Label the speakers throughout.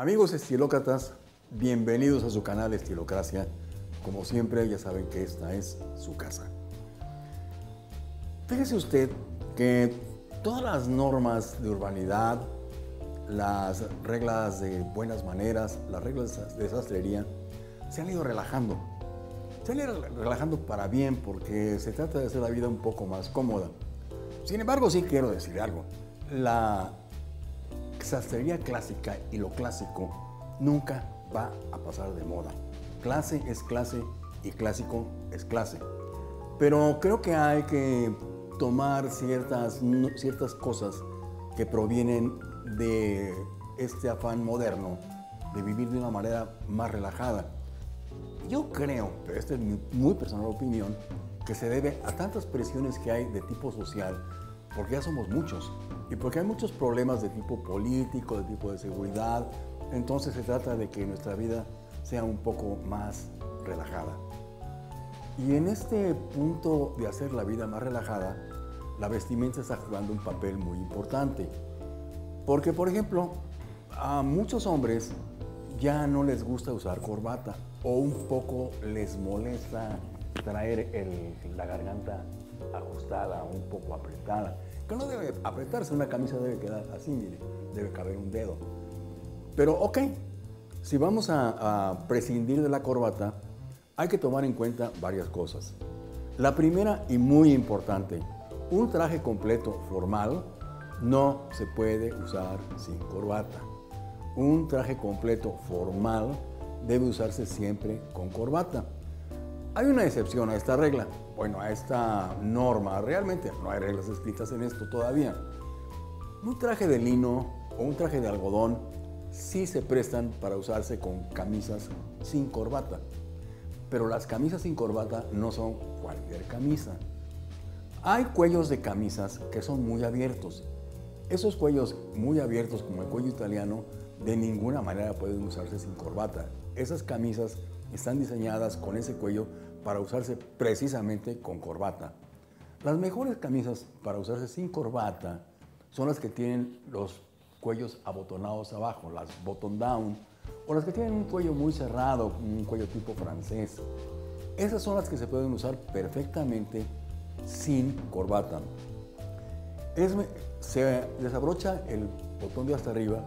Speaker 1: Amigos estilócratas, bienvenidos a su canal Estilocracia. Como siempre, ya saben que esta es su casa. Fíjese usted que todas las normas de urbanidad, las reglas de buenas maneras, las reglas de sastrería, se han ido relajando. Se han ido relajando para bien porque se trata de hacer la vida un poco más cómoda. Sin embargo, sí quiero decir algo. La sastrería clásica y lo clásico nunca va a pasar de moda. Clase es clase y clásico es clase. Pero creo que hay que tomar ciertas, ciertas cosas que provienen de este afán moderno de vivir de una manera más relajada. Yo creo, pero esta es mi muy personal opinión, que se debe a tantas presiones que hay de tipo social, porque ya somos muchos, y porque hay muchos problemas de tipo político, de tipo de seguridad, entonces se trata de que nuestra vida sea un poco más relajada. Y en este punto de hacer la vida más relajada, la vestimenta está jugando un papel muy importante. Porque, por ejemplo, a muchos hombres ya no les gusta usar corbata o un poco les molesta traer la garganta ajustada, un poco apretada. Que no debe apretarse, una camisa debe quedar así, mire, debe caber un dedo. Pero ok, si vamos a, a prescindir de la corbata, hay que tomar en cuenta varias cosas. La primera y muy importante, un traje completo formal no se puede usar sin corbata. Un traje completo formal debe usarse siempre con corbata. Hay una excepción a esta regla, bueno, a esta norma. Realmente no hay reglas escritas en esto todavía. Un traje de lino o un traje de algodón sí se prestan para usarse con camisas sin corbata. Pero las camisas sin corbata no son cualquier camisa. Hay cuellos de camisas que son muy abiertos. Esos cuellos muy abiertos, como el cuello italiano, de ninguna manera pueden usarse sin corbata. Esas camisas están diseñadas con ese cuello para usarse precisamente con corbata. Las mejores camisas para usarse sin corbata son las que tienen los cuellos abotonados abajo, las button down, o las que tienen un cuello muy cerrado, un cuello tipo francés. Esas son las que se pueden usar perfectamente sin corbata. se desabrocha el botón de hasta arriba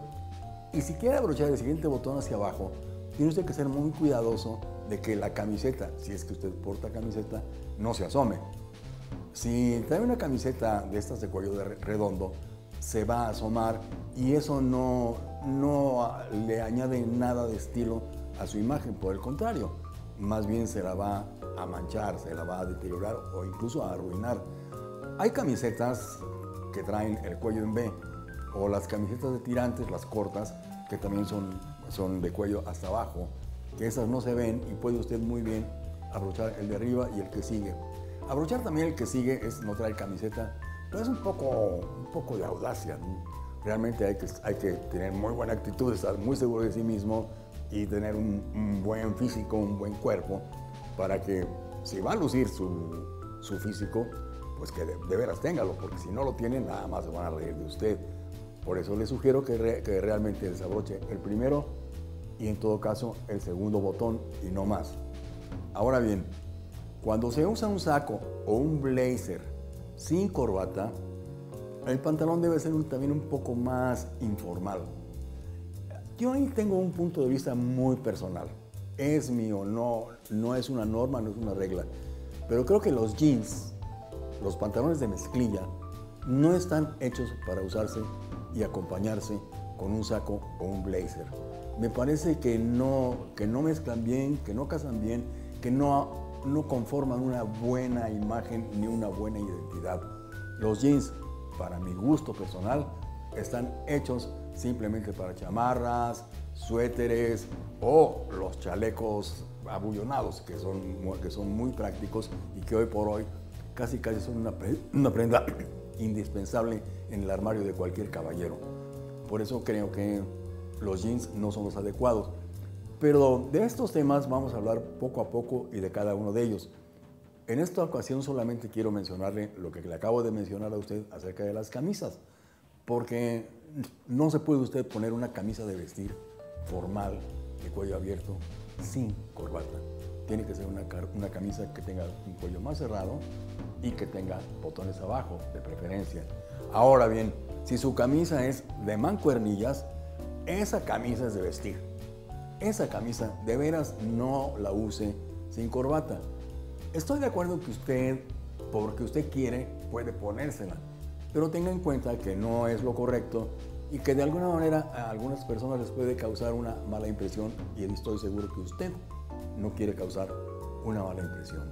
Speaker 1: y si quiere abrochar el siguiente botón hacia abajo, tiene usted que ser muy cuidadoso de que la camiseta, si es que usted porta camiseta, no se asome. Si trae una camiseta de estas de cuello redondo, se va a asomar y eso no, no le añade nada de estilo a su imagen, por el contrario, más bien se la va a manchar, se la va a deteriorar o incluso a arruinar. Hay camisetas que traen el cuello en B o las camisetas de tirantes, las cortas, que también son, son de cuello hasta abajo, que esas no se ven y puede usted muy bien abrochar el de arriba y el que sigue. Abrochar también el que sigue es no traer camiseta, pero es un poco, un poco de audacia. Realmente hay que, hay que tener muy buena actitud, estar muy seguro de sí mismo y tener un, buen físico, un buen cuerpo, para que si va a lucir su, su físico, pues que de, veras téngalo, porque si no lo tiene, nada más se van a reír de usted. Por eso le sugiero que, realmente desabroche el primero y en todo caso el segundo botón y no más. Ahora bien, cuando se usa un saco o un blazer sin corbata, el pantalón debe ser también un poco más informal. Yo ahí tengo un punto de vista muy personal. Es mío, no, no es una norma, no es una regla. Pero creo que los jeans, los pantalones de mezclilla, no están hechos para usarse y acompañarse con un saco o un blazer. Me parece que no, que no mezclan bien, que no casan bien, que no, no conforman una buena imagen ni una buena identidad. Los jeans, para mi gusto personal, están hechos simplemente para chamarras, suéteres o los chalecos abullonados, que son, que son muy prácticos y que hoy por hoy casi casi son una, una prenda indispensable en el armario de cualquier caballero. Por eso creo que los jeans no son los adecuados. Pero de estos temas vamos a hablar poco a poco y de cada uno de ellos. En esta ocasión solamente quiero mencionarle lo que le acabo de mencionar a usted acerca de las camisas, porque no se puede usted poner una camisa de vestir formal de cuello abierto sin corbata. Tiene que ser una, una camisa que tenga un cuello más cerrado y que tenga botones abajo, de preferencia. Ahora bien, si su camisa es de mancuernillas, esa camisa es de vestir. Esa camisa de veras no la use sin corbata. Estoy de acuerdo que usted, porque usted quiere, puede ponérsela, pero tenga en cuenta que no es lo correcto y que de alguna manera a algunas personas les puede causar una mala impresión y estoy seguro que usted no quiere causar una mala impresión.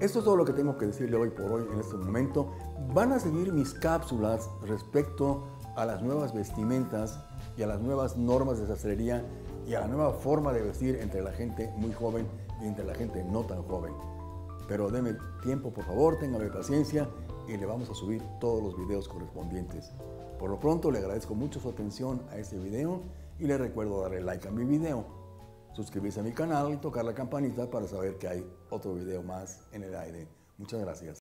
Speaker 1: Esto es todo lo que tengo que decirle hoy por hoy en este momento. Van a seguir mis cápsulas respecto a las nuevas vestimentas y a las nuevas normas de sastrería y a la nueva forma de vestir entre la gente muy joven y entre la gente no tan joven. Pero deme tiempo, por favor, téngame paciencia y le vamos a subir todos los videos correspondientes. Por lo pronto, le agradezco mucho su atención a este video y le recuerdo darle like a mi video, suscribirse a mi canal y tocar la campanita para saber que hay otro video más en el aire. Muchas gracias.